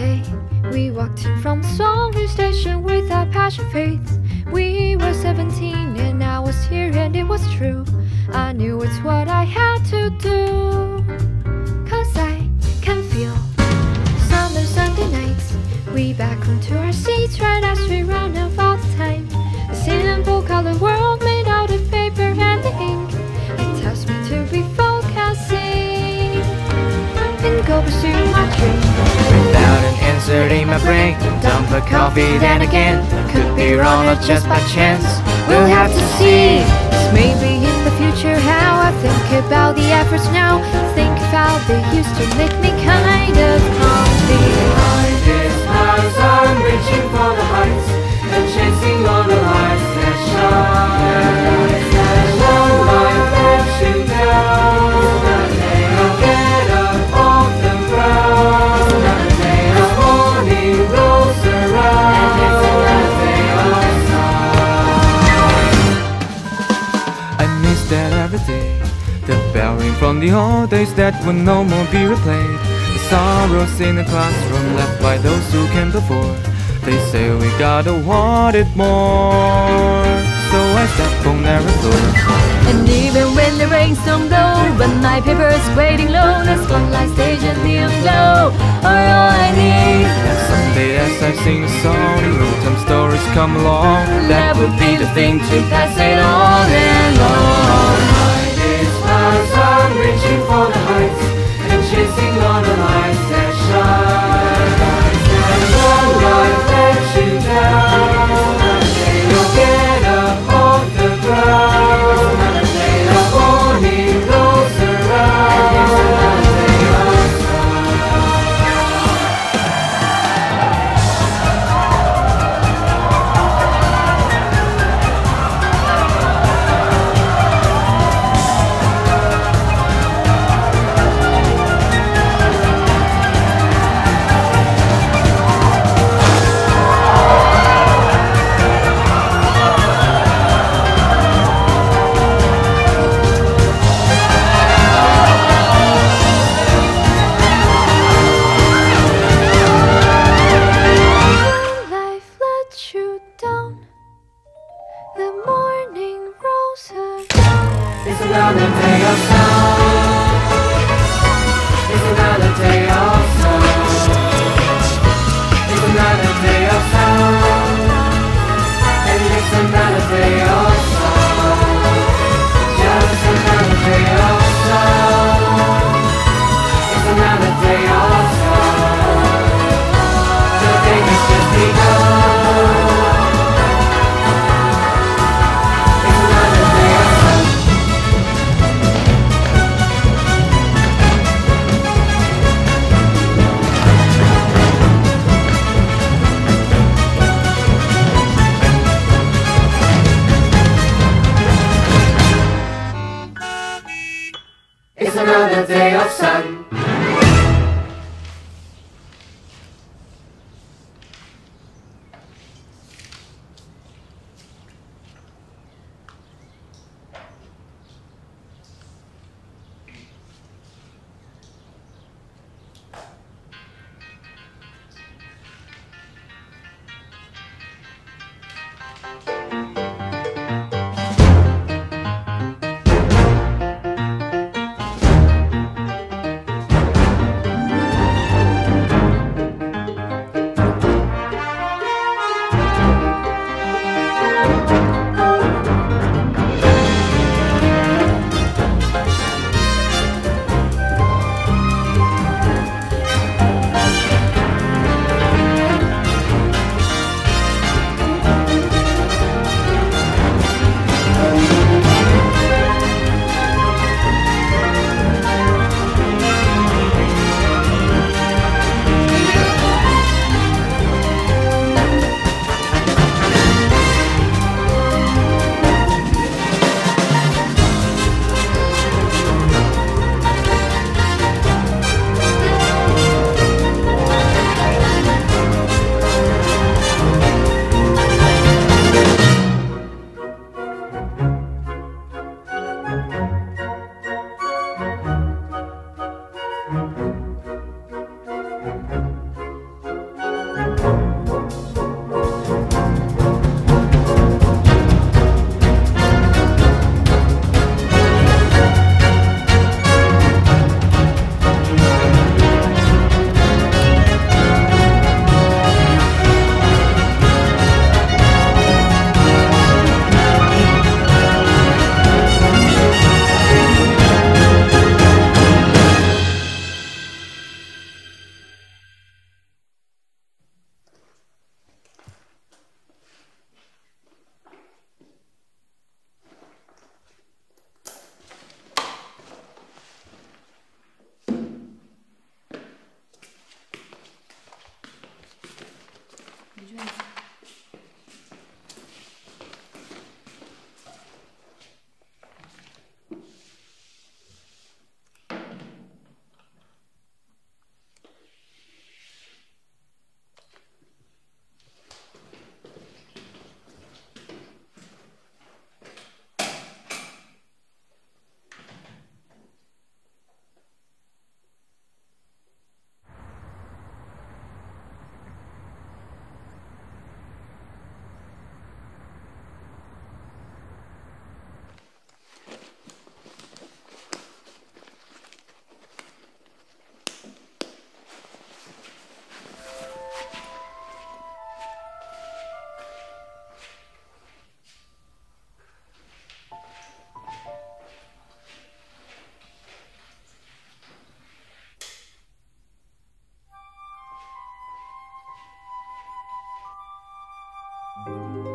day. We walked from Songju Station with our passion faith. We were 17 and I was here and it was true. I knew it's what I had to do. Cause I can feel summer Sunday nights. We back onto our seats right as we run In my brain Dump a coffee then again Could be wrong or just by chance We'll have to see This may be in the future how I think about the efforts now. Think about they used to make me kind of happy. This house I'm reaching for from the old days that will no more be replayed. The sorrows in the classroom left by those who came before. They say we gotta want it more So I step on every floor. And even when the rains don't blow, when my paper's grading low, the spotlight stage and the glow are all I need. Someday as I sing a song New time stories come along That would be the thing to pass it on another day of sun. The day